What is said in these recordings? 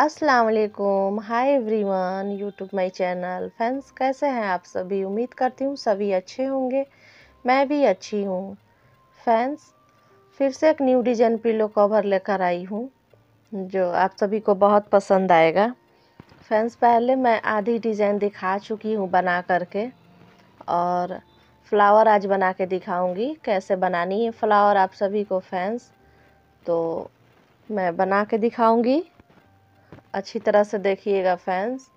अस्सलाम वालेकुम hi everyone YouTube my channel friends कैसे हैं आप सभी? उम्मीद करती हूँ सभी अच्छे होंगे। मैं भी अच्छी हूँ। फ्रेंड्स फिर से एक न्यू डिज़ाइन पिलो कवर लेकर आई हूँ, जो आप सभी को बहुत पसंद आएगा। फ्रेंड्स पहले मैं आधी डिज़ाइन दिखा चुकी हूँ बना करके, और फ्लावर आज बना के दिखाऊँगी, कैसे बनानी है फ्लावर आप सभी को फ्रेंड्स तो मैं बना के दिखाऊँगी। अच्छी तरह से देखिएगा फैंस।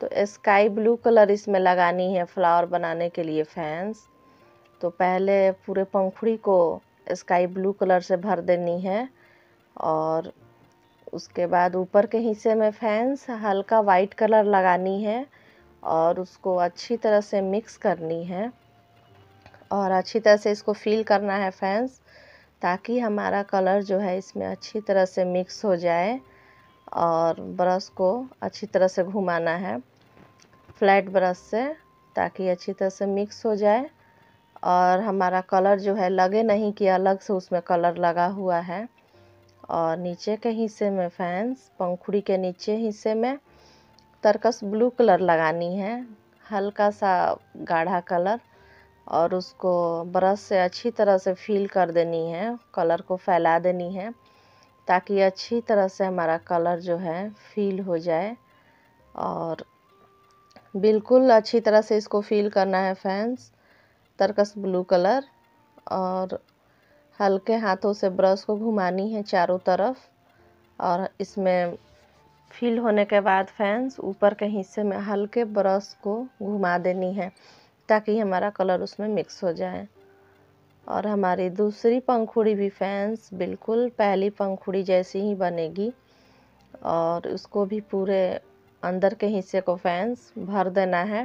तो स्काई ब्लू कलर इसमें लगानी है फ्लावर बनाने के लिए फैंस। तो पहले पूरे पंखुड़ी को स्काई ब्लू कलर से भर देनी है और उसके बाद ऊपर के हिस्से में फैंस हल्का वाइट कलर लगानी है और उसको अच्छी तरह से मिक्स करनी है और अच्छी तरह से इसको फील करना है फैंस ताकि हमारा कलर जो है इसमें अच्छी तरह से मिक्स हो जाए। और ब्रश को अच्छी तरह से घुमाना है। फ्लैट ब्रश से, ताकि अच्छी तरह से मिक्स हो जाए। और हमारा कलर जो है, लगे नहीं कि अलग से उसमें कलर लगा हुआ है। और नीचे के हिस्से में फैंस, पंखुड़ी के नीचे हिस्से में तरकस ब्लू कलर लगानी है। हल्का सा गाढ़ा कलर, और उसको ब्रश से अच्छी तरह से फील कर देनी है। कलर को फैला देनी है। ताकि अच्छी तरह से हमारा कलर जो है फील हो जाए और बिल्कुल अच्छी तरह से इसको फील करना है फैंस तरकस ब्लू कलर और हल्के हाथों से ब्रश को घुमानी है चारों तरफ़ और इसमें फील होने के बाद फैंस ऊपर के हिस्से में हल्के ब्रश को घुमा देनी है ताकि हमारा कलर उसमें मिक्स हो जाए। और हमारी दूसरी पंखुड़ी भी फैंस बिल्कुल पहली पंखुड़ी जैसी ही बनेगी। और उसको भी पूरे अंदर के हिस्से को फैंस भर देना है।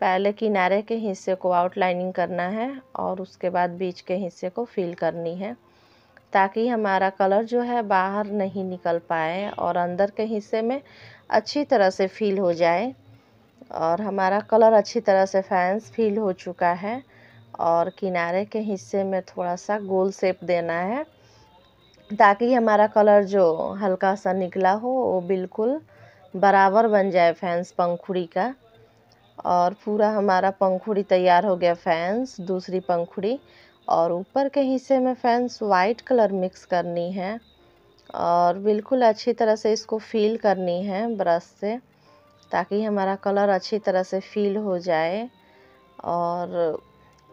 पहले किनारे के हिस्से को आउटलाइनिंग करना है और उसके बाद बीच के हिस्से को फिल करनी है। ताकि हमारा कलर जो है बाहर नहीं निकल पाए और अंदर के हिस्से में अच्छी तरह से फील हो जाए। और हमारा कलर अच्छी तरह से फैंस फील हो चुका है। और किनारे के हिस्से में थोड़ा सा गोल सेप देना है, ताकि हमारा कलर जो हल्का सा निकला हो, वो बिल्कुल बराबर बन जाए फैंस पंखुड़ी का। और पूरा हमारा पंखुड़ी तैयार हो गया फैंस, दूसरी पंखुड़ी। और ऊपर के हिस्से में फैंस वाइट कलर मिक्स करनी है और बिल्कुल अच्छी तरह से इसको फील करनी है ब्रश से, ताकि हमारा कलर अच्छी तरह से फील हो जाए। और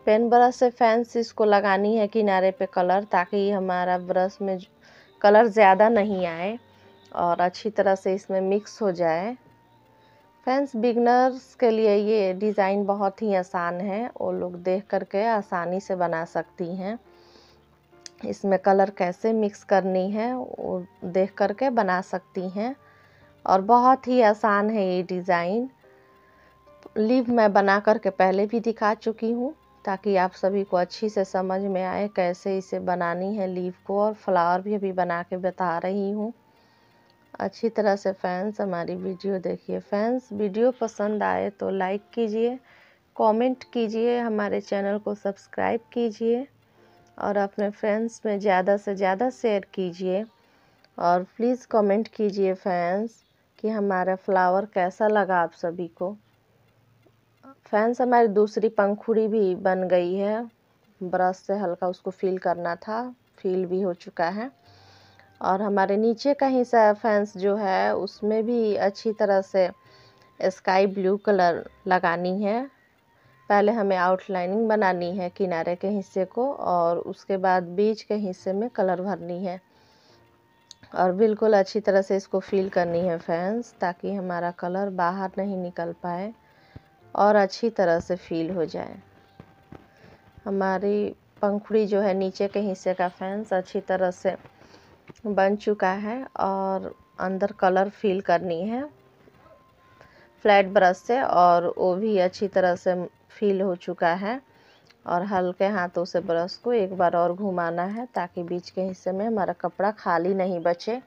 पेन ब्रश से फैंस इसको लगानी है किनारे पे कलर ताकि हमारा ब्रश में कलर ज़्यादा नहीं आए और अच्छी तरह से इसमें मिक्स हो जाए। फैंस बिगनर्स के लिए ये डिज़ाइन बहुत ही आसान है। वो लोग देख करके आसानी से बना सकती हैं। इसमें कलर कैसे मिक्स करनी है वो देख करके बना सकती हैं। और बहुत ही आसान है ये डिज़ाइन लीव मैं बना करके पहले भी दिखा चुकी हूँ। ताकि आप सभी को अच्छी से समझ में आए कैसे इसे बनानी है लीव को और फ्लावर भी अभी बना के बता रही हूँ। अच्छी तरह से फैंस हमारी वीडियो देखिए। फैंस वीडियो पसंद आए तो लाइक कीजिए कमेंट कीजिए, हमारे चैनल को सब्सक्राइब कीजिए और अपने फ्रेंड्स में ज़्यादा से ज़्यादा शेयर कीजिए और प्लीज़ कमेंट कीजिए फैंस कि हमारा फ्लावर कैसा लगा आप सभी को। फैंस हमारी दूसरी पंखुड़ी भी बन गई है। ब्रश से हल्का उसको फील करना था फील भी हो चुका है। और हमारे नीचे का हिस्सा फैंस जो है, उसमें भी अच्छी तरह से स्काई ब्लू कलर लगानी है। पहले हमें आउटलाइनिंग बनानी है किनारे के हिस्से को और उसके बाद बीच के हिस्से में कलर भरनी है। और बिल्कुल अच्छी तरह से इसको फील करनी है फैंस ताकि हमारा कलर बाहर नहीं निकल पाए। और अच्छी तरह से फील हो जाए। हमारी पंखुड़ी जो है नीचे के हिस्से का फैंस अच्छी तरह से बन चुका है और अंदर कलर फील करनी है। फ्लैट ब्रश से और वो भी अच्छी तरह से फील हो चुका है और हल्के हाथों से ब्रश को एक बार और घुमाना है ताकि बीच के हिस्से में हमारा कपड़ा खाली नहीं बचे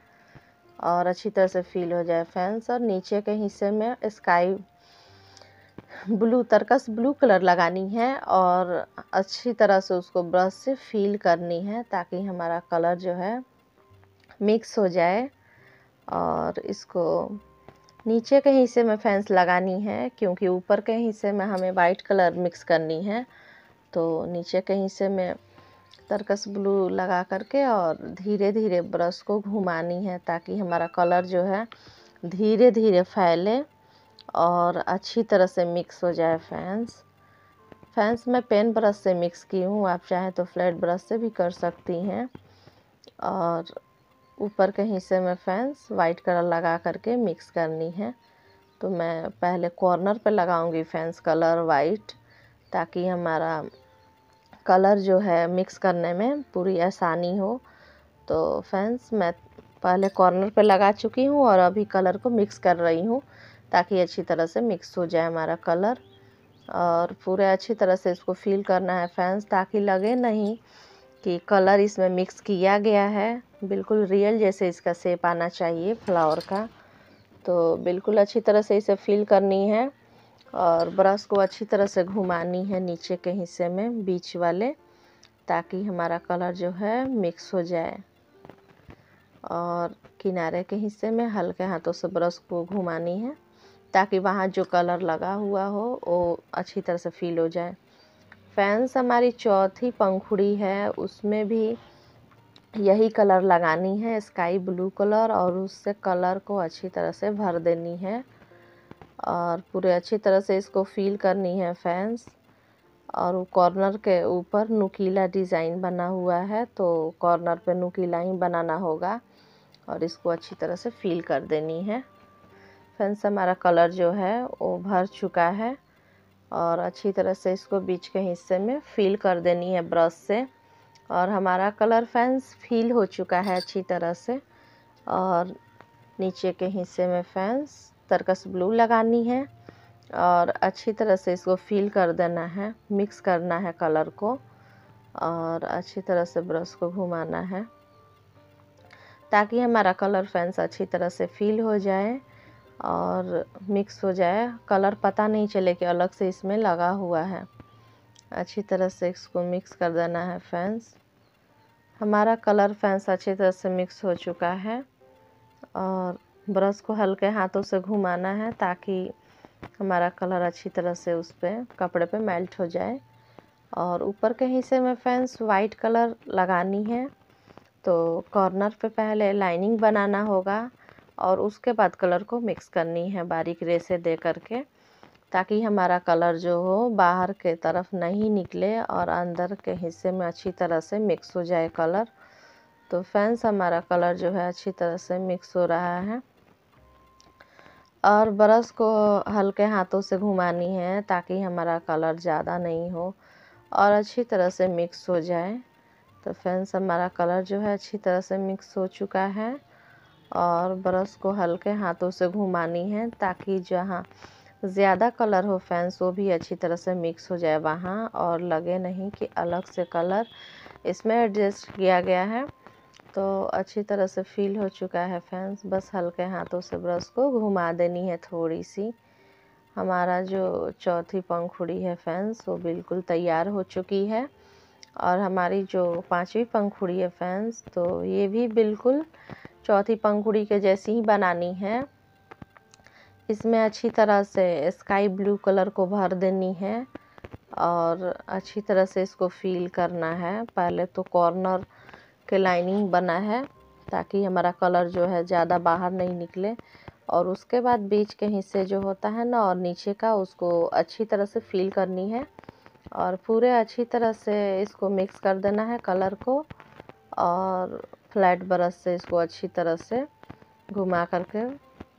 और अच्छी तरह से फील हो जाए फैंस और नीचे के हिस्से में sky blue, turquoise blue colour लगानी है और अच्छी तरह से उसको ब्रश से फील करनी है ताकि हमारा कलर जो है मिक्स हो जाए और इसको नीचे के हिस्से में फैंस लगानी है क्योंकि ऊपर के हिस्से में हमें वाइट कलर मिक्स करनी है। तो नीचे के हिस्से में तरकस ब्लू लगा करके और धीरे धीरे ब्रश को घुमानी है ताकि हमारा कलर जो है धीरे धीरे फैले। और अच्छी तरह से मिक्स हो जाए फैंस फैंस मैं पेन ब्रश से मिक्स की हूँ, आप चाहें तो फ्लैट ब्रश से भी कर सकती हैं। और ऊपर के हिस्से में फैंस वाइट कलर लगा करके मिक्स करनी है। तो मैं पहले कॉर्नर पे लगाऊँगी फैंस कलर वाइट ताकि हमारा कलर जो है मिक्स करने में पूरी आसानी हो। तो फैंस मैं पहले कॉर्नर पे लगा चुकी हूँ और अभी कलर को मिक्स कर रही हूँ। ताकि अच्छी तरह से मिक्स हो जाए हमारा कलर और पूरे अच्छी तरह से इसको फील करना है फैंस ताकि लगे नहीं कि कलर इसमें मिक्स किया गया है। बिल्कुल रियल जैसे इसका शेप आना चाहिए फ्लावर का। तो बिल्कुल अच्छी तरह से इसे फील करनी है और ब्रश को अच्छी तरह से घुमानी है नीचे के हिस्से में, बीच वाले, ताकि हमारा कलर जो है मिक्स हो जाए। और किनारे के हिस्से में हल्के हाथों से ब्रश को घुमानी है। ताकि वहाँ जो कलर लगा हुआ हो, वो अच्छी तरह से फील हो जाए। फैंस हमारी चौथी पंखुड़ी है, उसमें भी यही कलर लगानी है स्काई ब्लू कलर और उससे कलर को अच्छी तरह से भर देनी है और पूरे अच्छी तरह से इसको फील करनी है फैंस और वो कॉर्नर के ऊपर नुकीला डिज़ाइन बना हुआ है तो कॉर्नर पे नुकीला ही बनाना होगा और इसको अच्छी तरह से फील कर देनी है। फ्रेंड्स हमारा कलर जो है, वो भर चुका है। और अच्छी तरह से इसको बीच के हिस्से में फील कर देनी है ब्रश से। और हमारा कलर फैंस फील हो चुका है अच्छी तरह से। और नीचे के हिस्से में फैंस तरकस ब्लू लगानी है। और अच्छी तरह से इसको फील कर देना है मिक्स करना है कलर को। और अच्छी तरह से ब्रश को घुमाना है। ताकि हमारा कलर फैंस अच्छी तरह से फील हो जाए। और मिक्स हो जाए। कलर पता नहीं चले कि अलग से इसमें लगा हुआ है। अच्छी तरह से इसको मिक्स कर देना है फैंस हमारा कलर फैंस अच्छी तरह से मिक्स हो चुका है। और ब्रश को हल्के हाथों से घुमाना है ताकि हमारा कलर अच्छी तरह से उस पर कपड़े पे मेल्ट हो जाए। और ऊपर के हिस्से में फैंस वाइट कलर लगानी है तो कॉर्नर पे पहले लाइनिंग बनाना होगा। और उसके बाद कलर को मिक्स करनी है बारीक रेसे दे करके, ताकि हमारा कलर जो हो बाहर के तरफ़ नहीं निकले और अंदर के हिस्से में अच्छी तरह से मिक्स हो जाए कलर। तो फैंस हमारा कलर जो है अच्छी तरह से मिक्स हो रहा है। और ब्रश को हल्के हाथों से घुमानी है, ताकि हमारा कलर ज़्यादा नहीं हो और अच्छी तरह से मिक्स हो जाए। तो फ्रेंड्स, हमारा कलर जो है अच्छी तरह से मिक्स हो चुका है। और ब्रश को हल्के हाथों से घुमानी है ताकि जहाँ ज़्यादा कलर हो फैंस, वो भी अच्छी तरह से मिक्स हो जाए वहाँ। और लगे नहीं कि अलग से कलर इसमें एडजस्ट किया गया है। तो अच्छी तरह से फील हो चुका है फैंस, बस हल्के हाथों से ब्रश को घुमा देनी है थोड़ी सी। हमारा जो चौथी पंखुड़ी है फैंस, वो बिल्कुल तैयार हो चुकी है। और हमारी जो पांचवी पंखुड़ी है फैंस तो ये भी बिल्कुल चौथी पंखुड़ी के जैसी ही बनानी है। इसमें अच्छी तरह से स्काई ब्लू कलर को भर देनी है और अच्छी तरह से इसको फील करना है। पहले तो कॉर्नर के लाइनिंग बना है ताकि हमारा कलर जो है ज़्यादा बाहर नहीं निकले और उसके बाद बीच के हिस्से जो होता है ना और नीचे का उसको अच्छी तरह से फील करनी है और पूरे अच्छी तरह से इसको मिक्स कर देना है कलर को और फ्लैट ब्रश से, इसको अच्छी तरह से घुमा करके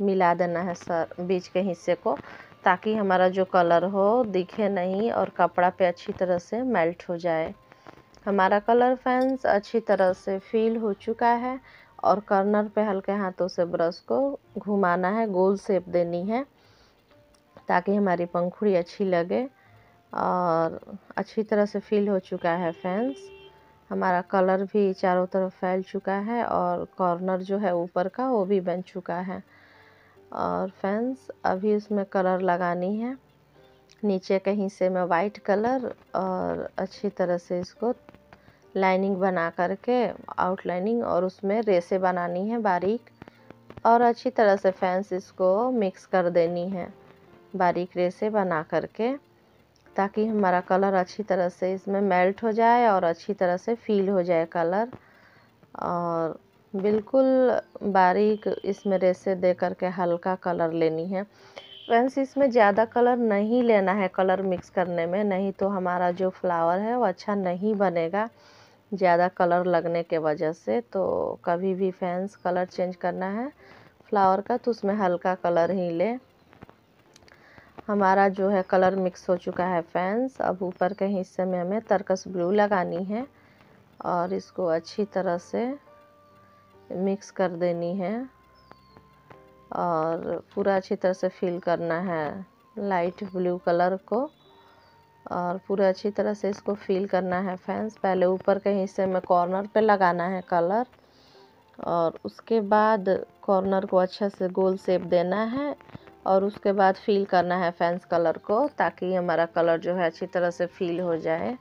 मिला देना है सर, बीच के हिस्से को, ताकि हमारा जो कलर हो दिखे नहीं और कपड़ा पे अच्छी तरह से मेल्ट हो जाए। हमारा कलर फैंस अच्छी तरह से फील हो चुका है और कर्नर पे हल्के हाथों से ब्रश को घुमाना है, गोल शेप देनी है, ताकि हमारी पंखुड़ी अच्छी लगे और अच्छी तरह से फील हो चुका है फैंस। हमारा कलर भी चारों तरफ़ फैल चुका है और कॉर्नर जो है ऊपर का वो भी बन चुका है। और फैंस अभी उसमें कलर लगानी है। नीचे कहीं से मैं वाइट कलर और अच्छी तरह से इसको लाइनिंग बना करके आउटलाइनिंग और उसमें रेसे बनानी है बारीक। और अच्छी तरह से फैंस इसको मिक्स कर देनी है बारीक रेसे बना करके। ताकि हमारा कलर अच्छी तरह से इसमें मेल्ट हो जाए और अच्छी तरह से फील हो जाए कलर। और बिल्कुल बारीक इसमें रेसे दे करके हल्का कलर लेनी है। फ्रेंड्स, इसमें ज़्यादा कलर नहीं लेना है कलर मिक्स करने में, नहीं तो हमारा जो फ्लावर है वो अच्छा नहीं बनेगा ज़्यादा कलर लगने के वजह से। तो कभी भी फैंस कलर चेंज करना है, फ्लावर का तो उसमें हल्का कलर ही ले। हमारा जो है कलर मिक्स हो चुका है फैंस अब ऊपर के हिस्से में हमें तरकस ब्लू लगानी है और इसको अच्छी तरह से मिक्स कर देनी है और पूरा अच्छी तरह से फिल करना है लाइट ब्लू कलर को और पूरा अच्छी तरह से इसको फिल करना है फैंस पहले ऊपर के हिस्से में कॉर्नर पे लगाना है कलर और उसके बाद कॉर्नर को अच्छे से गोल शेप देना है और उसके बाद फिल करना है फैंस कलर को, ताकि हमारा कलर जो है अच्छी तरह से फिल हो जाए।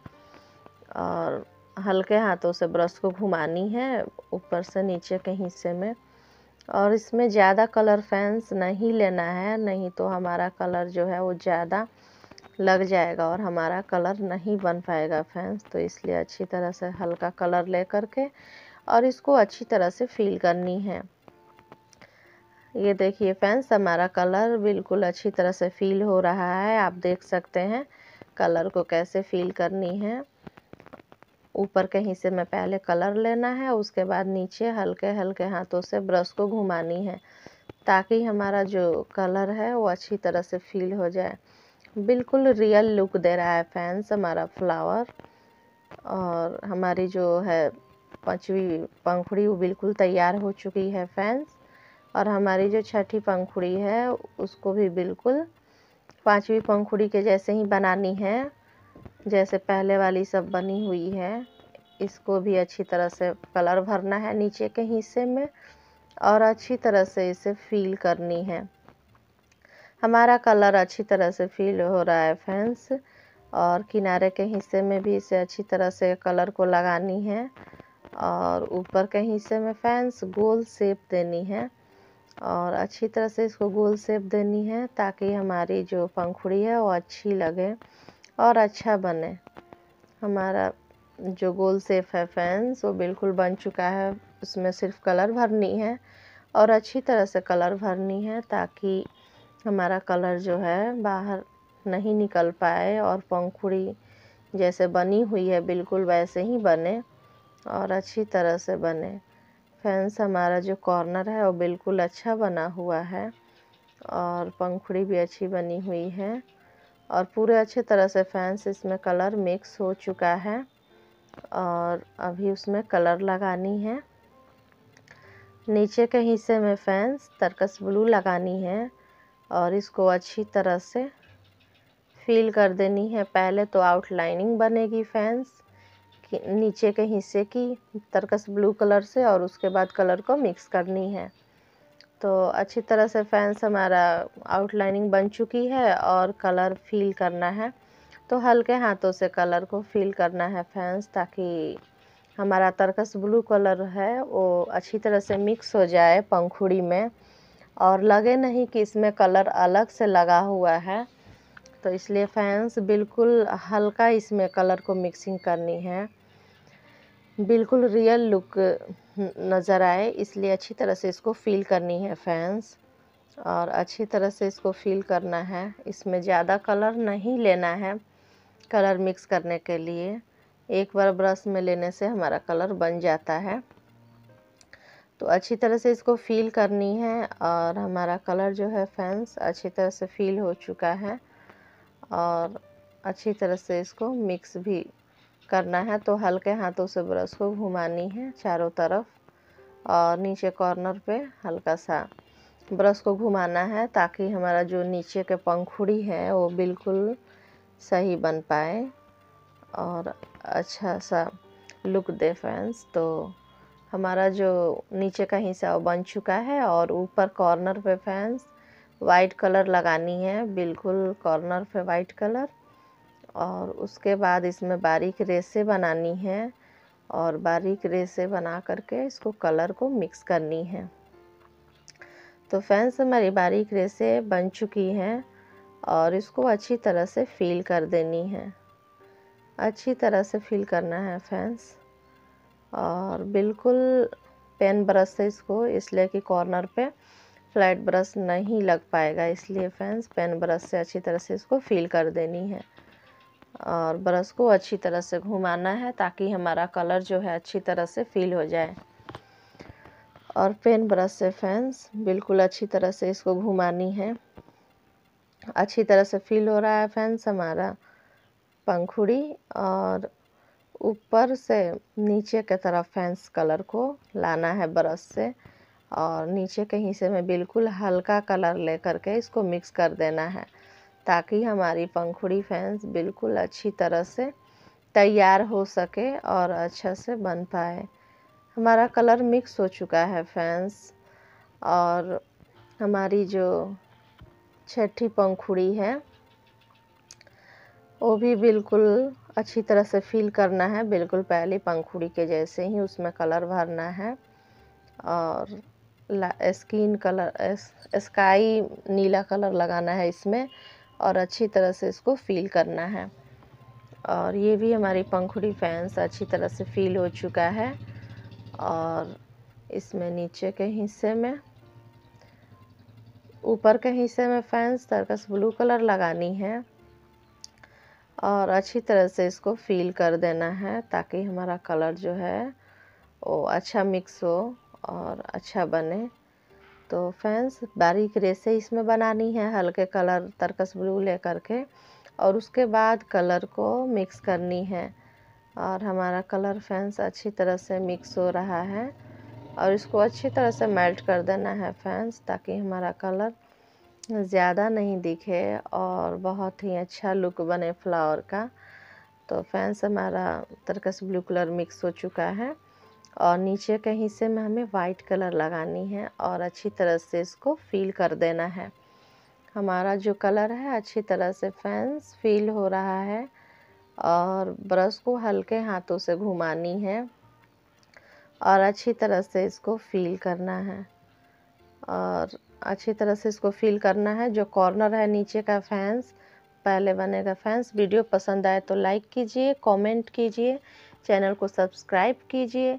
और हल्के हाथों से ब्रश को घुमानी है, ऊपर से नीचे के हिस्से में। और इसमें ज़्यादा कलर फैंस नहीं लेना है, नहीं तो हमारा कलर जो है वो ज़्यादा लग जाएगा और हमारा कलर नहीं बन पाएगा फैंस तो इसलिए अच्छी तरह से हल्का कलर ले करके और इसको अच्छी तरह से फील करनी है। ये देखिए फैंस हमारा कलर बिल्कुल अच्छी तरह से फील हो रहा है। आप देख सकते हैं कलर को कैसे फील करनी है। ऊपर कहीं से मैं पहले कलर लेना है, उसके बाद नीचे हल्के हल्के हाथों से ब्रश को घुमानी है, ताकि हमारा जो कलर है वो अच्छी तरह से फील हो जाए। बिल्कुल रियल लुक दे रहा है फैंस हमारा फ्लावर। और हमारी जो है पाँचवीं पंखुड़ी वो बिल्कुल तैयार हो चुकी है फैंस और हमारी जो छठी पंखुड़ी है, उसको भी बिल्कुल पांचवी पंखुड़ी के जैसे ही बनानी है, जैसे पहले वाली सब बनी हुई है, इसको भी अच्छी तरह से कलर भरना है नीचे के हिस्से में और अच्छी तरह से इसे फील करनी है। हमारा कलर अच्छी तरह से फील हो रहा है फ्रेंड्स, और किनारे के हिस्से में भी इसे अच्छी तरह से कलर को लगानी है, और ऊपर के हिस्से में फैंस गोल शेप देनी है। और अच्छी तरह से इसको गोल सेप देनी है ताकि हमारी जो पंखुड़ी है वो अच्छी लगे और अच्छा बने। हमारा जो गोल सेप है फैंस वो बिल्कुल बन चुका है। उसमें सिर्फ़ कलर भरनी है और अच्छी तरह से कलर भरनी है ताकि हमारा कलर जो है बाहर नहीं निकल पाए और पंखुड़ी जैसे बनी हुई है बिल्कुल वैसे ही बने और अच्छी तरह से बने। फैंस हमारा जो कॉर्नर है, वो बिल्कुल अच्छा बना हुआ है और पंखुड़ी भी अच्छी बनी हुई है और पूरे अच्छे तरह से फैंस इसमें कलर मिक्स हो चुका है और अभी उसमें कलर लगानी है। नीचे के हिस्से में फैंस तरकस ब्लू लगानी है और इसको अच्छी तरह से फील कर देनी है। पहले तो आउटलाइनिंग बनेगी फैंस नीचे के हिस्से की तरकस ब्लू कलर से और उसके बाद कलर को मिक्स करनी है। तो अच्छी तरह से फैंस हमारा आउटलाइनिंग बन चुकी है और कलर फील करना है। तो हल्के हाथों से कलर को फील करना है फैंस ताकि हमारा तरकस ब्लू कलर है, वो अच्छी तरह से मिक्स हो जाए पंखुड़ी में। और लगे नहीं कि इसमें कलर अलग से लगा हुआ है। तो इसलिए फैंस बिल्कुल हल्का इसमें कलर को मिक्सिंग करनी है। बिल्कुल रियल लुक नज़र आए, इसलिए अच्छी तरह से इसको फील करनी है फैंस और अच्छी तरह से इसको फील करना है. इसमें ज़्यादा कलर नहीं लेना है कलर मिक्स करने के लिए. एक बार ब्रश में लेने से हमारा कलर बन जाता है. तो अच्छी तरह से इसको फील करनी है और हमारा कलर जो है फैंस अच्छी तरह से फील हो चुका है. और अच्छी तरह से इसको मिक्स भी करना है तो हल्के हाथों से ब्रश को घुमानी है चारों तरफ़ और नीचे कॉर्नर पे हल्का सा ब्रश को घुमाना है ताकि हमारा जो नीचे के पंखुड़ी है वो बिल्कुल सही बन पाए और अच्छा सा लुक दे फैंस तो हमारा जो नीचे का हिस्सा वो बन चुका है और ऊपर कॉर्नर पे फैंस वाइट कलर लगानी है, बिल्कुल कॉर्नर पे वाइट कलर। और उसके बाद इसमें बारीक रेसे बनानी है और बारीक रेसे बना करके इसको कलर को मिक्स करनी है। तो फैंस हमारी बारीक रेसे बन चुकी हैं और इसको अच्छी तरह से फील कर देनी है। अच्छी तरह से फील करना है फैंस और बिल्कुल पेन ब्रश से इसको इसलिए कि कॉर्नर पे फ्लैट ब्रश नहीं लग पाएगा, इसलिए फ्रेंड्स पेन ब्रश से अच्छी तरह से इसको फील कर देनी है। और ब्रश को अच्छी तरह से घुमाना है ताकि हमारा कलर जो है अच्छी तरह से फील हो जाए। और पेन ब्रश से फैंस बिल्कुल अच्छी तरह से इसको घुमानी है। अच्छी तरह से फील हो रहा है फैंस हमारा। पंखुड़ी और ऊपर से नीचे की तरफ़ फैंस कलर को लाना है ब्रश से। और नीचे कहीं से मैं बिल्कुल हल्का कलर ले करके इसको मिक्स कर देना है। ताकि हमारी पंखुड़ी फैंस बिल्कुल अच्छी तरह से तैयार हो सके और अच्छा से बन पाए। हमारा कलर मिक्स हो चुका है फैंस और हमारी जो छठी पंखुड़ी है, वो भी बिल्कुल अच्छी तरह से फील करना है। बिल्कुल पहली पंखुड़ी के जैसे ही उसमें कलर भरना है और स्किन कलर स्काई नीला कलर लगाना है इसमें। और अच्छी तरह से इसको फील करना है। और ये भी हमारी पंखुड़ी फैंस अच्छी तरह से फील हो चुका है। और इसमें नीचे के हिस्से में, ऊपर के हिस्से में फैंस तरकस ब्लू कलर लगानी है। और अच्छी तरह से इसको फील कर देना है ताकि हमारा कलर जो है वो अच्छा मिक्स हो और अच्छा बने। तो फैंस बारीक रेसे इसमें बनानी है, हल्के कलर, तरकस ब्लू ले करके और उसके बाद कलर को मिक्स करनी है। और हमारा कलर फैंस अच्छी तरह से मिक्स हो रहा है। और इसको अच्छी तरह से मेल्ट कर देना है फैंस ताकि हमारा कलर ज़्यादा नहीं दिखे और बहुत ही अच्छा लुक बने फ्लावर का। तो फैंस हमारा तरकस ब्लू कलर मिक्स हो चुका है। और नीचे के हिस्से में हमें वाइट कलर लगानी है और अच्छी तरह से इसको फील कर देना है। हमारा जो कलर है, अच्छी तरह से फैंस फील हो रहा है और ब्रश को हल्के हाथों से घुमानी है और अच्छी तरह से इसको फील करना है। और अच्छी तरह से इसको फील करना है। जो कॉर्नर है नीचे का फैंस पहले बनेगा फैंस वीडियो पसंद आए तो लाइक कीजिए कमेंट कीजिए चैनल को सब्सक्राइब कीजिए